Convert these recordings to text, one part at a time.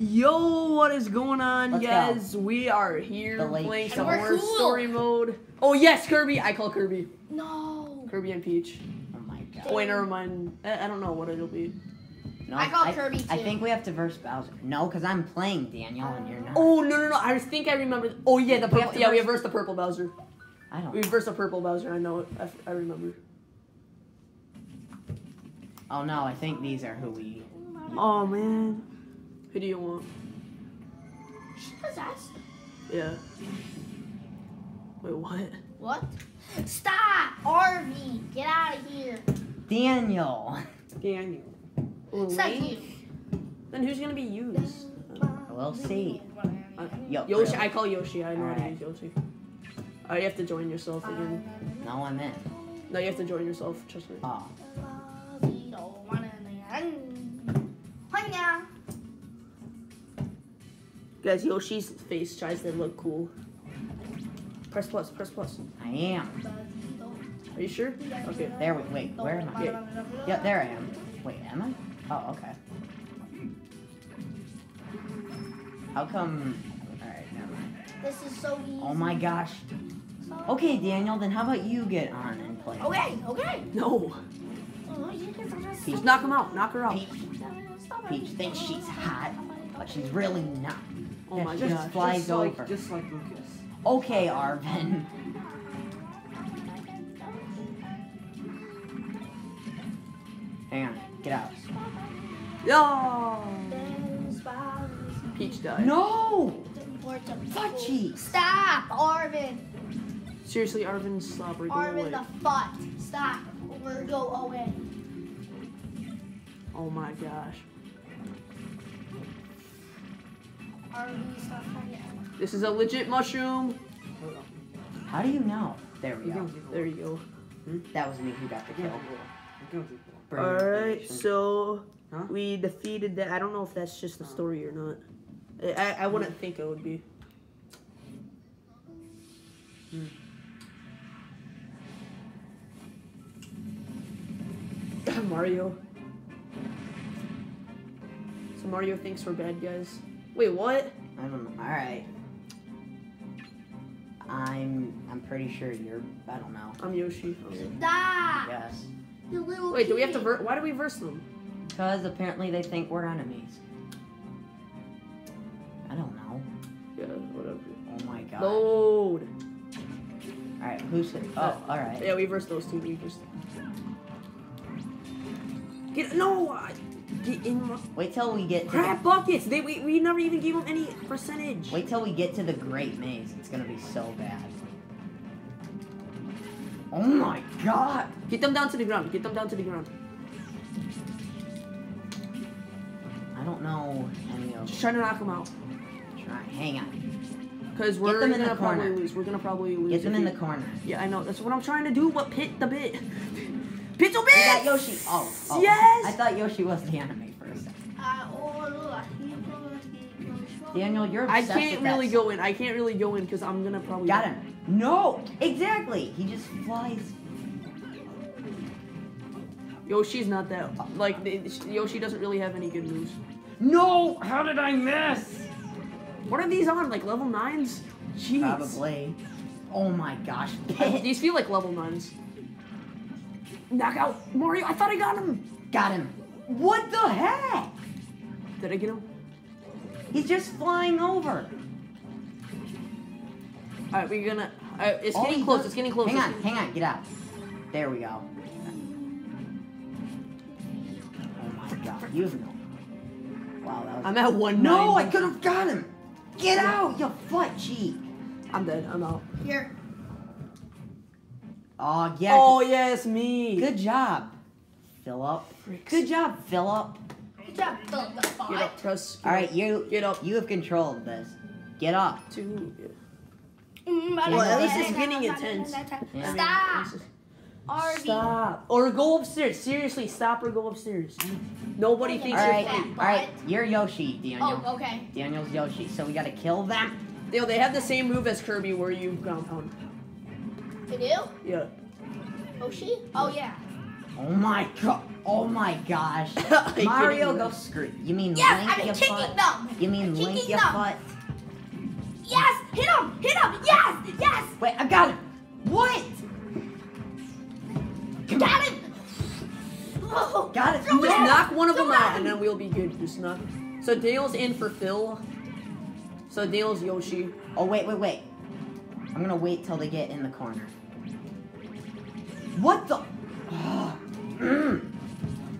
Yo, what is going on, Let's go. guys? We are here playing some And more cool. story mode. Oh yes, Kirby. I call Kirby. No. Kirby and Peach. Oh my god. Oh wait, never mind. I, I don't know what it'll be. No, I call Kirby, too. I think we have to verse Bowser. No, because I'm playing Daniel and you're not. Oh no no no! I think I remember. Oh yeah, the We have purple. to Yeah, we verse- have versed the purple Bowser. I don't. We versed the purple Bowser. I know it. I, f- I remember. Oh no, I think these are who we. Oh man, who do you want? She possessed. Yeah. Wait, what? What? Stop! RV, get out of here. Daniel. Daniel. Oh, Link? Then who's gonna be used? We'll see. Uh, Yo, Yoshi. really? I call Yoshi. I know how to Alright. use Yoshi. Oh, you have to join yourself again. No, I'm in. No, you have to join yourself. Trust me. Oh. Guys, Yoshi's face tries to look cool. Press plus. Press plus. I am. Are you sure? Okay. There we wait, where am I? Yeah. Yeah, there I am. Wait, am I? Oh, okay. How come Alright, never mind. This is so easy. Oh my gosh. Okay, Daniel, then how about you get on and play? Okay, okay. No. Oh, you guys are just Just knock him out. Knock her out. Peach, Peach thinks she's hot, but she's really not. Oh Yeah, my just gosh. flies just like, over. Just like Lucas. Okay, Arvin. Hang on, get out. Yo. Peach died. No! Fudgy! Stop, Arvin. Seriously, Arvin, stop or go Arvin away. the fuck. Stop or go away. Oh my gosh. This is a legit mushroom. How do you know? There we go. There you go. That was me who got the kill. All right, so Huh? we defeated that. I don't know if that's just the oh. story or not. I, I wouldn't think it would be. Hmm. Mario. So Mario thinks we're bad guys. Wait, what? I don't know. All right. I'm I'm pretty sure you're. I don't know. I'm Yoshi. Stop. Yes. You little Wait, do we have to kid. ver- Why do we verse them? Because apparently they think we're enemies. I don't know. Yeah, whatever. Oh my god. Load. All right. Who's? it? Oh, all right. Yeah, we versed those two. We just get no. I- Get in my Wait till we get to crap the, buckets. They we, we never even gave them any percentage. Wait till we get to the Great Maze. It's gonna be so bad. Oh my god. Get them down to the ground. Get them down to the ground. I don't know any of. Just trying to knock them out. Try. Hang on. Cause we're gonna the probably corner. lose. We're gonna probably lose. Get them in we- the corner. Yeah, I know. That's what I'm trying to do. But pit the bit. Pit the We got. Yoshi. Oh, oh. Yes! I thought Yoshi was the enemy for a second. Oh, Daniel, you're I can't with really that go in. I can't really go in because I'm gonna probably Got him. No, exactly. He just flies. Yoshi's not that like the- Yoshi doesn't really have any good moves. No, how did I miss? What are these on? Like level nines? Jeez. Probably. Oh my gosh. These feel like level nines. Knock out Mario. I thought I got him. Got him. What the heck? Did I get him? He's just flying over. All right, we're gonna. Uh, it's All getting close. does- It's getting close. Hang on, hang on, get out. There we go. Oh my god, you have no. Wow, that was. I'm at one. no, I could have got him. Get out, you butt cheek. I'm dead. I'm out. Here. Oh yeah. Oh yes, me. Good job, Philip. Good job, Philip. Good job, Philip the Get up, Tuss. Get All up. right, you Get up. You have control of this. Get up. Two. Mm, well, at least it's getting intense. Yeah. Stop. RV. Stop. Or go upstairs. Seriously, stop or go upstairs. Nobody All thinks All you're right, funny. all right. You're Yoshi, Daniel. Oh, okay. Daniel's Yoshi. So we gotta kill them. Yo, they have the same move as Kirby, where you ground pound. They do? Yeah. Oh, she? Oh, yeah. Oh my god. Oh my gosh. Mario, go screw. You mean Yes, Link, I'm you kicking butt? them. You mean I'm Link, kicking you them. butt? Yes, hit him, hit him. Yes, yes. Wait, I got him. What? Come Got on. him. Oh, Got it. Just it. knock one of them Throw out, it. and then we'll be good. Just knock. So Dale's in for Phil. So Dale's Yoshi. Oh wait, wait, wait. I'm gonna wait till they get in the corner. What the? Mm.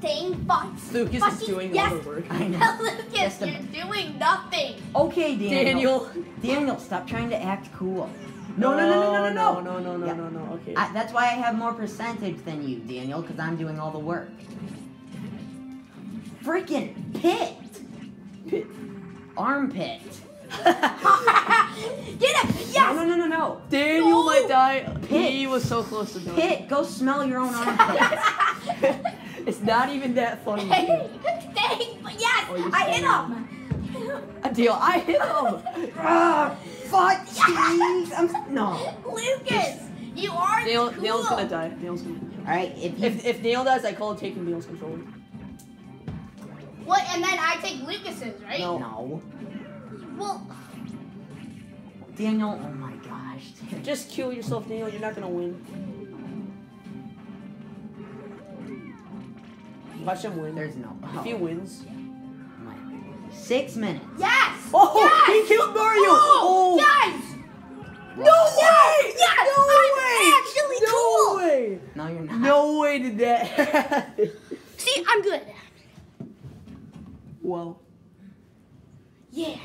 Dang butts. Lucas is doing yes. all the work. I know. Lucas, Just you're doing nothing. Okay, Daniel. Daniel. Daniel, stop trying to act cool. No, no, no, no, no, no, no, no. no, no, Yeah. no, no. Okay. I, that's why I have more percentage than you, Daniel, because I'm doing all the work. Freaking pit! Pit. Armpit. Get him. Yes. No, no, no, no, no. Daniel No. might die. Pit. He was so close to dying. Pit, go smell your own armpit. it's not even that funny. Dang. Dang. Yes. Oh, I hit him. A deal. I hit him. ah, fuck, jeez. I'm no. Lucas, you are Daniel, cool. Daniel's gonna die. Daniel's gonna. die. All right, if you If if Daniel dies, I call it taking Daniel's control. What? And then I take Lucas's, right? No. no, Well, Daniel. Oh my gosh. Just kill yourself, Daniel. You're not gonna win. Watch him win. There's no. If he wins. Six minutes. yes. Oh, yes! he killed Mario! Oh, Oh. guys. No way! Yes, No I'm way! actually no cool. way! No, you're not. No way did that happen. See, I'm good. well, Yeah.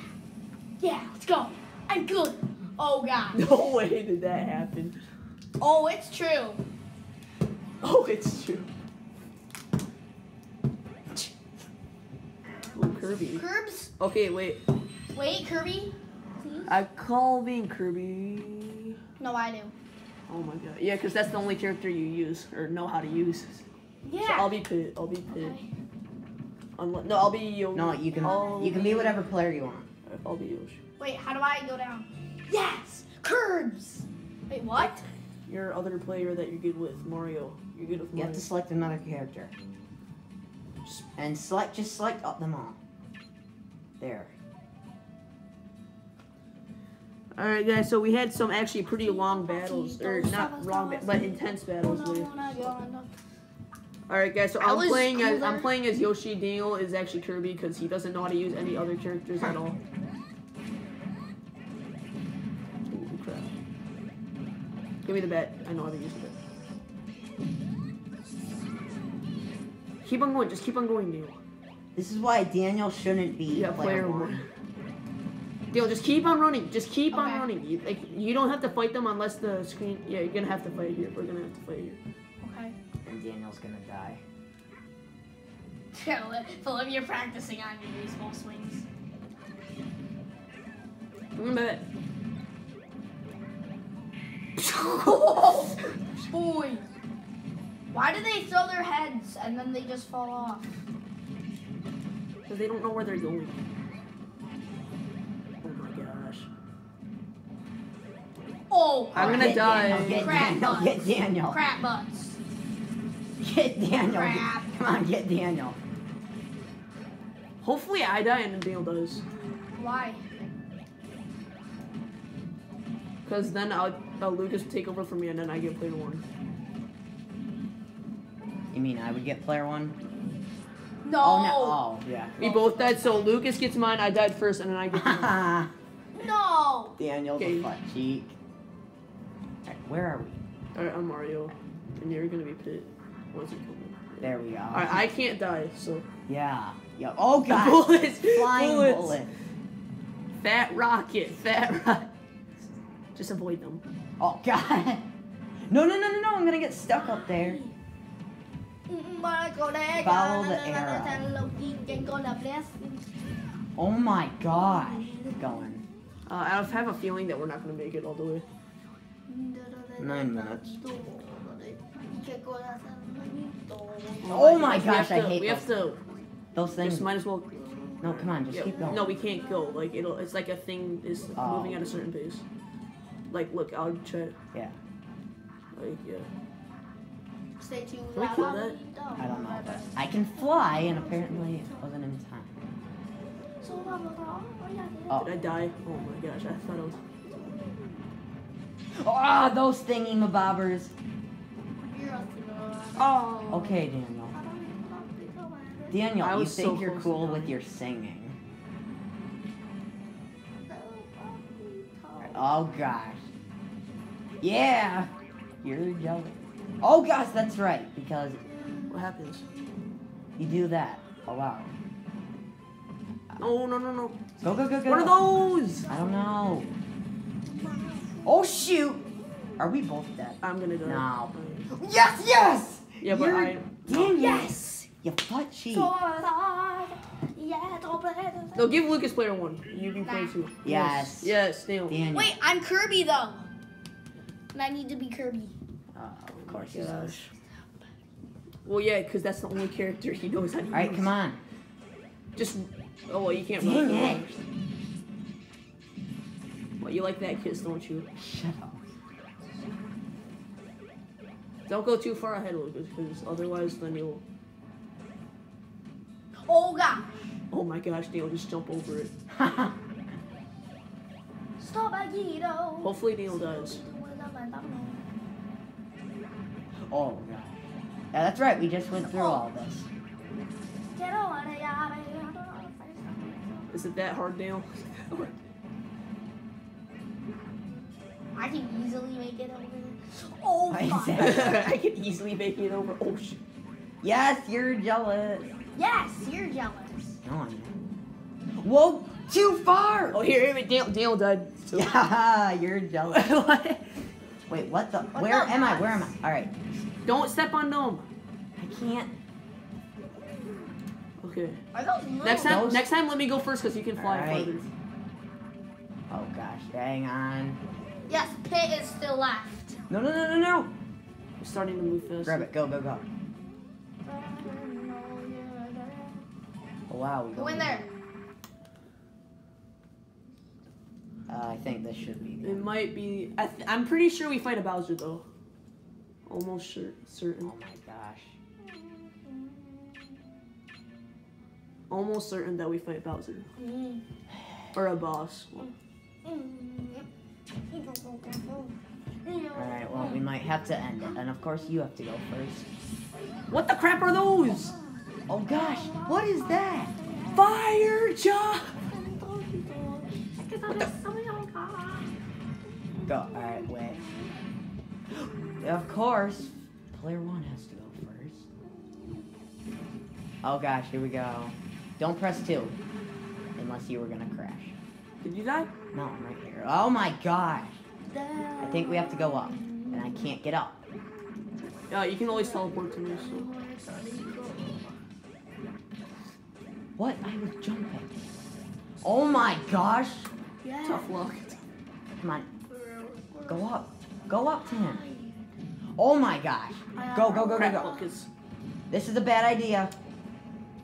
Yeah. Let's go. I'm good. Oh God. no way did that happen. Oh, it's true. Oh, it's true. Ooh, Kirby. Curbs. Okay, wait. Wait, Kirby. Please. I call being Kirby. No, I do. Oh my god. Yeah, because that's the only character you use or know how to use. Yeah. So I'll be Pit. I'll be Pit. Okay. Unle- no, I'll be Yoshi. No, you can. I'll You can be whatever player you want. I'll be Yoshi. Wait, how do I go down? Yes. Curbs. Wait, what? Your other player that you're good with, Mario. You're good with Mario. You have to select another character. And select, just select up them all. There. All right, guys. So we had some actually pretty long battles, or not long, ba- but intense battles. There. All right, guys. So I I'm playing as. I'm playing as Yoshi. Daniel is actually Kirby because he doesn't know how to use any other characters at all. Give me the bet. I know how to use the bet. Keep on going. Just keep on going, Daniel. This is why Daniel shouldn't be Yeah, player, player one. one. Daniel, just keep on running. Just keep on running. You, like, you don't have to fight them unless the screen. Yeah, you're gonna have to fight here. We're gonna have to fight here. Okay. And Daniel's gonna die. Philip, you're practicing on your baseball swings. Remember that. Boy. Why do they throw their heads and then they just fall off? Because they don't know where they're going. Oh my gosh. Oh, I'm gonna die. Daniel, get Crap Daniel, butts. get Daniel. crap butts. Get Daniel. Crap. Come on, get Daniel. Hopefully I die and then Daniel does. Why? Because then I'll, uh, Lucas take over for me and then I get player one. You mean I would get player one? No. Oh, no. Oh, yeah. We both died, so Lucas gets mine, I died first, and then I get mine. No. Daniel's Okay. a butt cheek. Alright, where are we? Alright, I'm Mario. And you're gonna be Pit. Once you kill me. There we are. Alright, I can't die, so. Yeah. Yeah. Oh, The God. bullets! Flying bullets. bullet. Fat rocket, fat rocket. Just avoid them. Oh, God. No, no, no, no, no. I'm going to get stuck up there. Follow the arrow. Oh, my gosh. Going. Uh, I have a feeling that we're not gonna make it all the way. Nine minutes. Oh my gosh, have I to- hate We have to. Those things. Just might as well. No, come on. Just yeah, keep going. No, we can't go. Like it'll. It's like a thing is Oh. moving at a certain pace. Like, look, I'll try. Yeah. Like, yeah. Stay tuned. Can we kill that? I don't know, but I can fly, and apparently it wasn't in time. Oh. Did I die? Oh my gosh, I thought I was. Ah, those thingy mabobbers. Oh. Okay, Daniel. Daniel, I you was so think you're cool with your singing. Oh gosh. Yeah. You're jealous. Oh gosh, that's right, because What happens? you do that a lot. No, no, no, no. Go, go, go, go. What are those? I don't know. Oh shoot! Are we both dead? I'm gonna die. No. Yes, yes! Yeah, but You're- I. Daniel, Yes. You butt cheat. No, give Lucas player one. You can play two. Yes. Yes, Daniel. Daniel. Wait, I'm Kirby though. And I need to be Kirby. Oh, of course he does. Well, yeah, because that's the only character he knows how to use. Alright, come on. Just. Oh, well, you can't Dang run. it. Well, you like that kiss, don't you? Shut up. Don't go too far ahead, Lucas, because otherwise, then you'll. Oh god. Oh my gosh, Neil, just jump over it. Stop Agito. Hopefully, Neil does. oh, God. Yeah, that's right. We just went through all this. Is it that hard, Neil? I can easily make it over. Oh fuck. I can easily make it over. Oh shit. Yes, you're jealous. Yes, you're jealous. No, Whoa, too far. Oh here, here, Daniel, Daniel died. So- Yeah, you're jealous. What? Wait, what the? What Where the am I? Where am I? All right. Don't step on them. I can't. Okay. Are those moves? Next time, Those- next time, let me go first because you can fly Alright. farther. Oh gosh, hang on. Yes, Pit is still left. No, no, no, no, no. I'm starting to move fast. Grab it. Go, go, go. Oh, wow. We Go go in there. Uh, I think this should be. It might be. I th- I'm pretty sure we fight a Bowser though. Almost sure, certain. Oh my gosh. Almost certain that we fight Bowser Mm. or a boss. Alright, well, we might have to end it. And of course, you have to go first. What the crap are those? Oh gosh, what is that? Fire job. Go. Alright, wait. Of course, player one has to go first. Oh gosh, here we go. Don't press two. Unless you were gonna crash. Did you die? No, I'm right here. Oh my gosh. I think we have to go up. And I can't get up. Yeah, you can always teleport to me. So. What? I was jumping. Oh my gosh. Tough luck. Come on. Go up. Go up to him. Oh my gosh. Go, go, go, go, go. Lucas. This is a bad idea.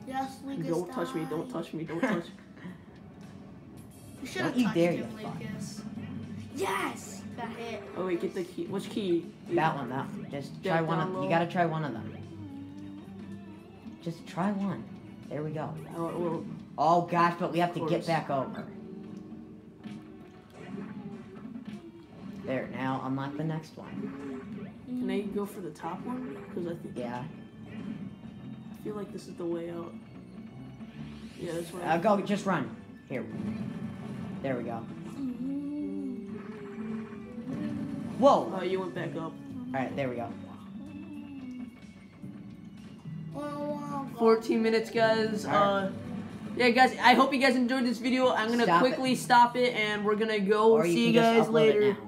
Yes, Lucas. Don't touch me. Don't touch me. Don't touch. You should Don't have you touched dare, him, you. Lucas. Yes. Got hit. Oh wait, get the key. Which key? That one, that one. Just try one of low. You gotta try one of them. Just try one. There we go. Oh, Oh gosh, but we have to get back over. There, now unlock the next one. can I go for the top one? Because I think Yeah. I feel like this is the way out. Yeah, that's what. Uh, go, just run. Here. There we go. Whoa! Oh, you went back up. Alright, there we go. 14 minutes, guys. Uh, yeah, guys. I hope you guys enjoyed this video. I'm gonna Stop it. quickly stop it, and we're gonna go Or see you can just guys upload it later. now.